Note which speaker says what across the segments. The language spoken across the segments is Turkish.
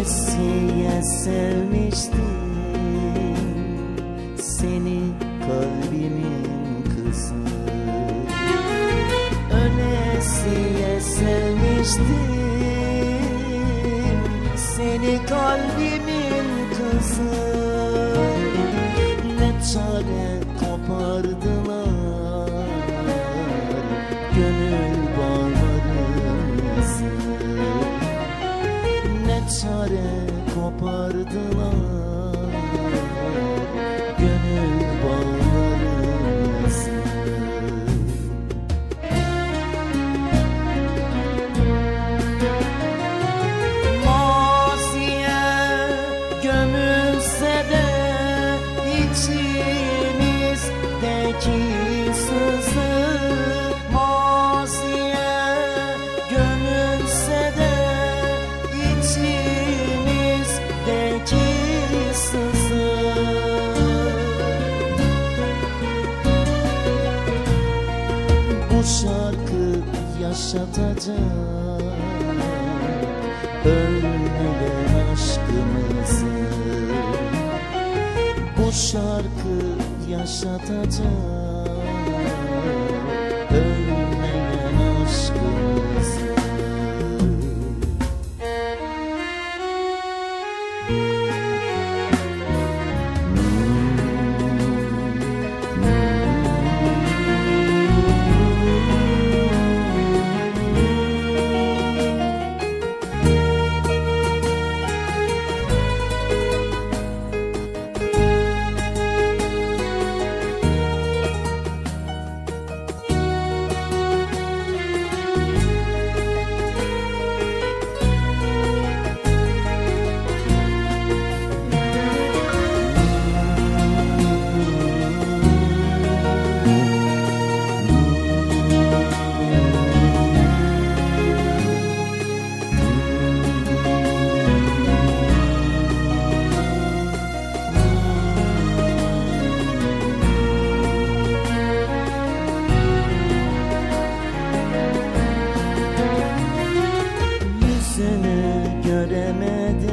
Speaker 1: Ölesiye sevmiştim. Seni kalbimin kızı. Ölesiye sevmiştim. Seni kalbimin kızı. Ne çare kopardılar kopardılar Ölmeyen aşkımızı Bu şarkı yaşatacak Yüzünü göremedim.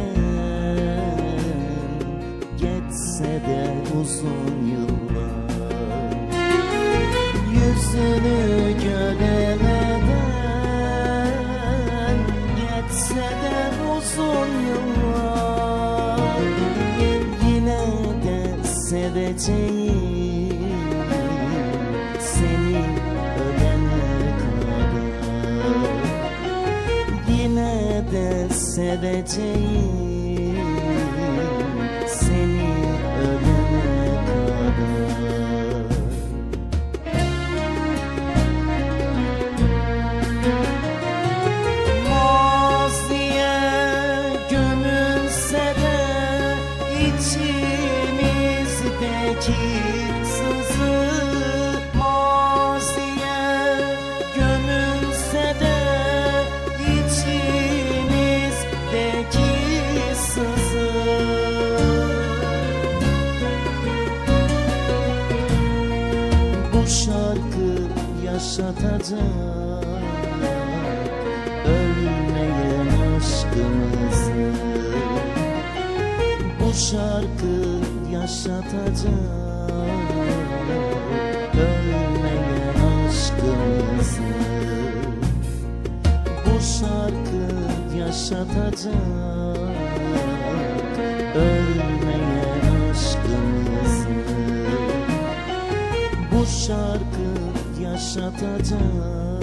Speaker 1: Geçse de uzun yıllar. Yüzünü göremeden Geçse de uzun yıllar. Yine de seveceğim de kuşatacak Ölmeyen aşkımızı. Bu şarkı yaşatacak Ölmeyen aşkımızı. Bu şarkı yaşatacak Ölmeyen aşkımızı. Bu şarkı yaşatacak